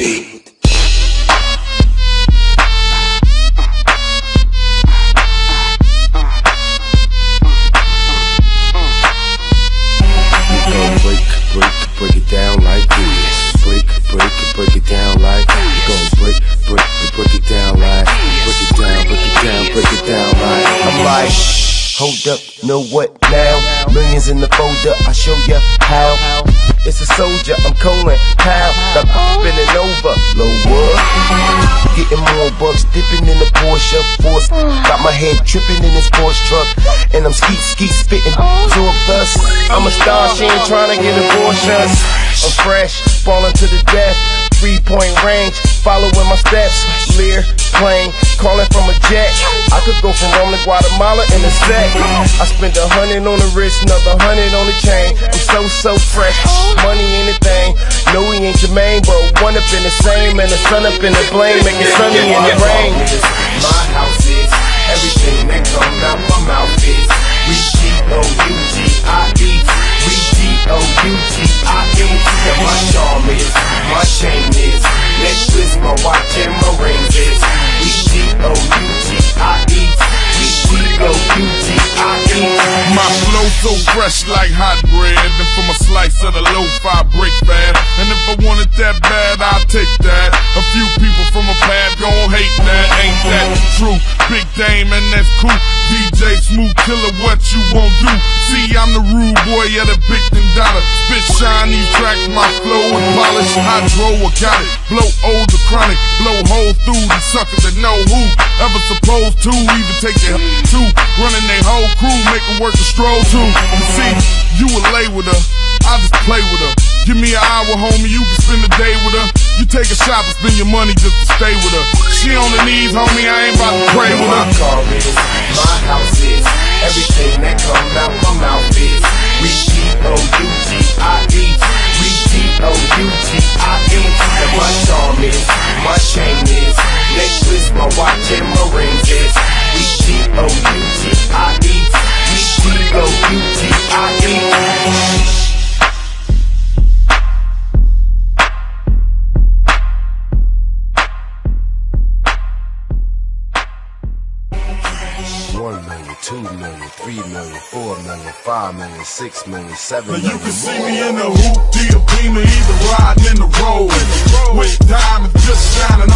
beat. break, break, break it down like this. Break, break, break it down like you gon' break, break, break it down like break it down, break it down, break it down like I'm like, hold up, know what now? Millions in the folder, I show ya how. It's a soldier, I'm calling how. Got spinning over, lower. Getting more bucks, dipping in the Porsche force. Got my head tripping in this Porsche truck, and I'm skeet skeet spitting. Absorb thus. I'm a star, she ain't trying to get abortions. I'm fresh, falling to the death. Three point range, following my steps. Lear, plane, calling from a jet. I could go from Rome to Guatemala in a sec. I spent a hundred on the wrist, another hundred on the chain. I'm so, so fresh. Money ain't a thing. No, we ain't Jermaine, but one up in the same. And the sun up in the blame, make it sunny in the rain. My house is everything that comes out my mouth is. We G-O-U-G-I-E. We My charm is, my chain is. Necklace, my watch, and my rings is. We so fresh like hot bread. And from a slice of the lo-fi break fast. And if I want it that bad, I'll take that. A few people from a pad gon' hate that. Ain't that true? Big Dame and that's cool. DJ Smooth Killer, what you won't do? See, I'm the rude boy of the big dollar. My flow is polished. Hydro, I got it. Blow old the chronic. Blow hole through the suckers that know who. Ever supposed to even take it to. Running their whole crew, make them work the stroll too. You see, you will lay with her. I just play with her. Give me an hour, homie, you can spend the day with her. You take a shop and spend your money just to stay with her. She on the knees, homie, I ain't about to pray with her. My car is, my house is, everything that comes out my mouth is. We G-O-U-G-I-E. We G-O-U-G-I-E. And my charm is, my chain is, necklace, my watch, and my rings is. We G-O-U-G-I-E. We G-O-U-G-I-E. Five million, six million, seven Now million. you can see me in the hoopty, a beamer, either riding in the road. With diamonds just shining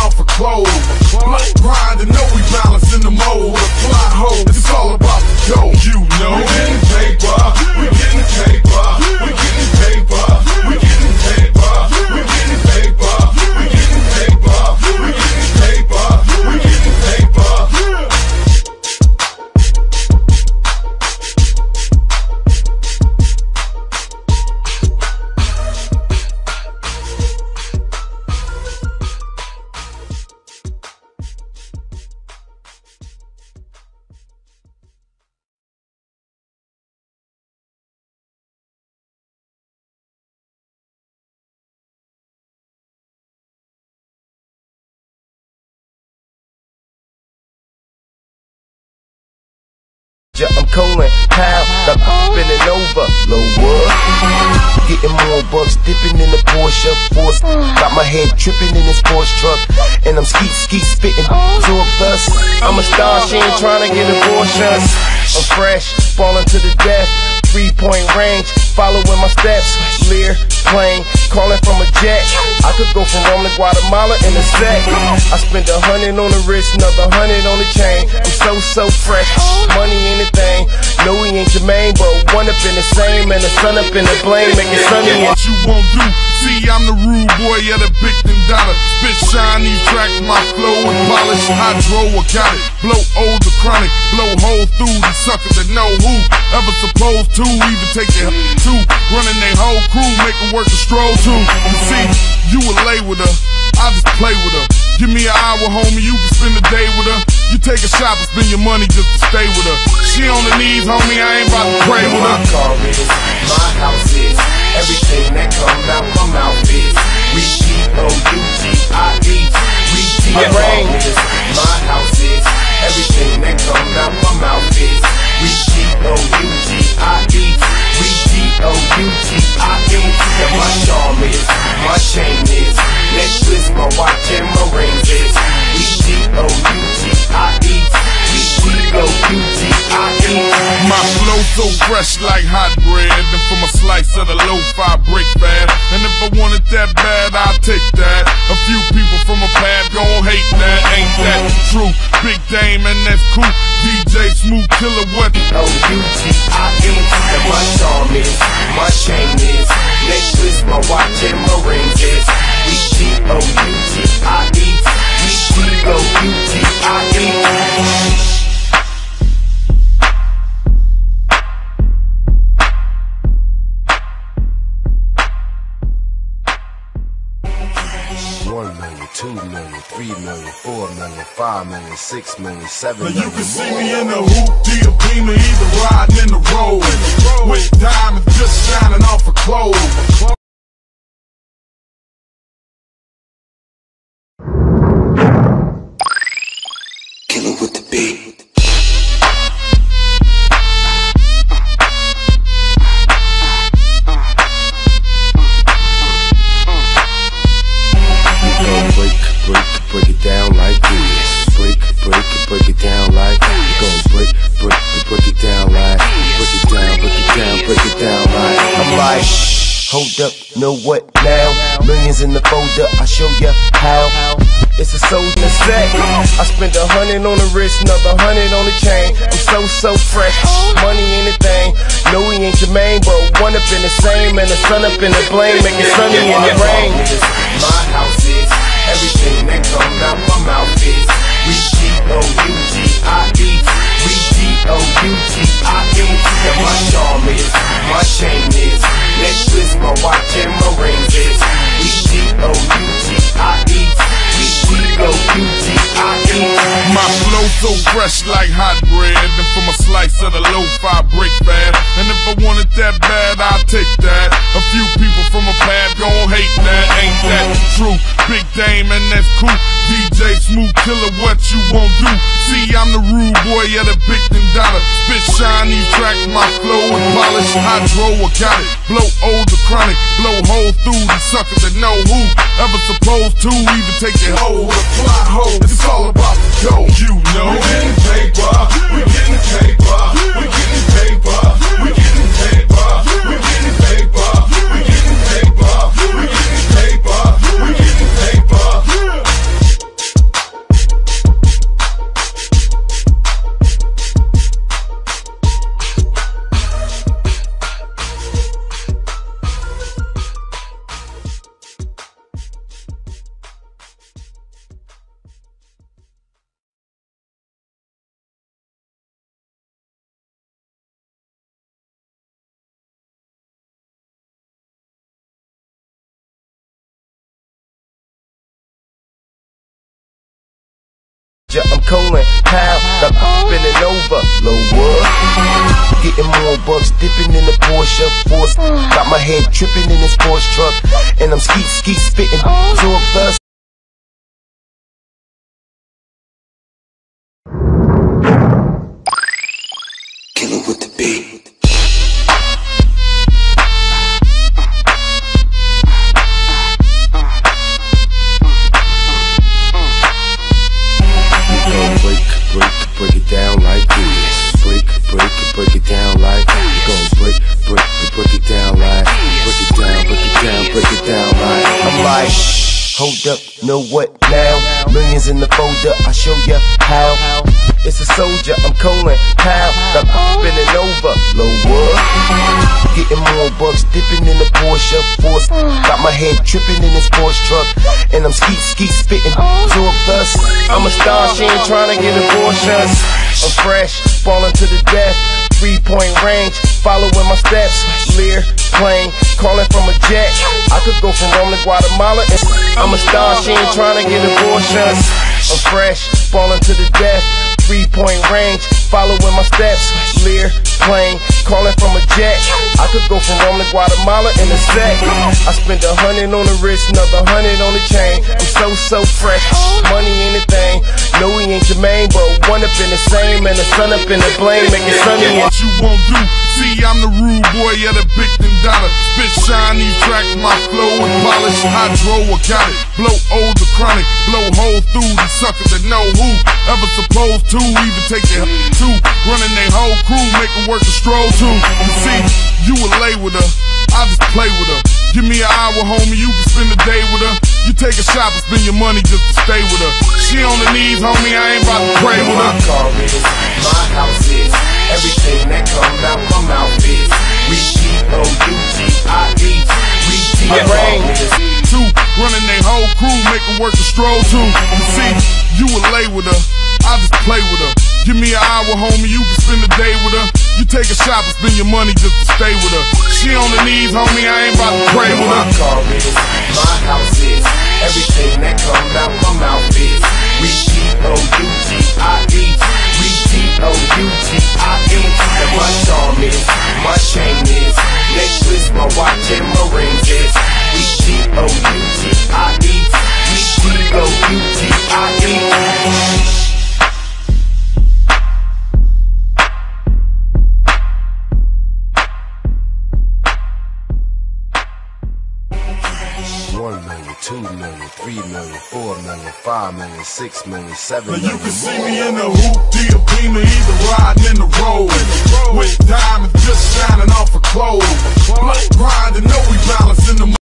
I'm calling spinning over, lower. Getting more bucks, dipping in the Porsche force. Got my head tripping in this Porsche truck, and I'm skeet skeet spitting. Absorb thus. I'm a star, she ain't trying to get abortions. I'm fresh, falling to the death. Three point range, following my steps. Lear, plane, calling from a jet. I could go from Rome to Guatemala in a sec. I spent a hundred on the wrist, another hundred on the chain. I'm so, so fresh. Money ain't a thing. No, we ain't Jermaine, but one up in the same. And the sun up in the blame, make it sunny. What you won't do? See, I'm the rude boy of the dollar. Spit shine these tracks, my flow is polished. Hydro, I got it. Blow old the chronic. Blow hole through the suckers that know who. Ever supposed to even take it to. Running their whole crew, make them work the stroll too. You see, you will lay with her. I just play with her. Give me an hour, homie, you can spend the day with her. You take a shop and spend your money just to stay with her. She on the knees, homie, I ain't about to pray with her. My car is, my house is, everything that comes out my mouth is. We G-O-U-G-I-E. My house is, everything that comes out my mouth is. We. We my charm is, my chain is, my watch my. We. We. My flow so fresh like hot bread. And from a slice of the low-fi break fast. And if I want it that bad, I'll take that. A few people from a pad gon' hate that. Ain't that true? Big Dame and that's cool. DJ Smooth Killer, what? O-U-G-I-E. And my charm is, my chain is. Necklace, my watch and my rings is. We G-O-U-G-I-E. Two million, three million, four million, five million, six million, seven Now you can see me in the hoop, deal beamer, either riding in the road. With diamonds just shining off a clothes. I'm like, hold up, know what now? Millions in the folder, I show ya how. It's a soldier set. I spent a hundred on the wrist, another hundred on the chain. I'm so so fresh, money ain't a thing. No, he ain't Jermaine, but one up in the same, and the sun up in the flame, make it sunny in the rain. My fresh like hot bread. And from a slice of the low-fi break fast. And if I want it that bad, I'll take that. A few people from a pad gon' hate that. Ain't that true? Big Dame and that's cool. DJ Smooth Killer, what you won't do? See, I'm the rude boy of the big and dollar. Spit shine these tracks, my flow is polished. Hydro, I got it. Blow old the chronic. Blow holes through the suckers that know who ever supposed to even take it hold. The plot hole, it's all about the dough. You know. We getting paper, we getting paper, I'm colon, how? Got oh. spinning over, lower. Getting more bucks, dipping in the Porsche force. Oh. Got my head tripping in this Porsche truck, and I'm skeet skeet spitting. Oh. Absorb the hold up, know what now? Millions in the folder, I show ya how. It's a soldier, I'm colon, how? Got spinning over, lower. Getting more bucks, dipping in the Porsche force. Got my head tripping in this Porsche truck, and I'm skeet skeet spitting. Absorb thus. I'm a star, she ain't trying to get abortions. I'm fresh, falling to the death. Three point range, following my steps. Lear, plane, calling from a jet. I could go from Rome to Guatemala. And I'm a star, she ain't trying to get abortions. I'm fresh, falling to the death. Three point range, following my steps. Lear, plane, calling from a jet. I could go from Rome to Guatemala in a sec. I spent a hundred on the wrist, another hundred on the chain. I'm so, so fresh. Money ain't a thing. No, he ain't Jermaine, but one up in the same, and the sun up in the flame, make it sunny. what you won't do. See, I'm the rude boy, yeah, the big dollar. Spit shine, these tracks, my flow is polished. Hydro, I got it. Blow old the chronic, blow holes through the suckers that know who ever supposed to even take it to running their whole crew, make them work the stroll too. You see, you would lay with her, I just play with her. Give me an hour, homie, you can spend the day with her. You take a shot and spend your money just to stay with her. She on the knees, homie, I ain't about to pray with her. My car is, my house is, everything that comes out stroll too. You see, you would lay with her, I just play with her. Give me an hour, homie, you can spend the day with her. You take a shot and spend your money just to stay with her. She on the knees, homie, I ain't about to pray with My her. car is, my house is, three million, four million, five million, six million, seven Now million. you can see me in the hoopty, a beamer, either riding in the road. With diamonds just shining off her clothes. Blood grinding, know we balancing the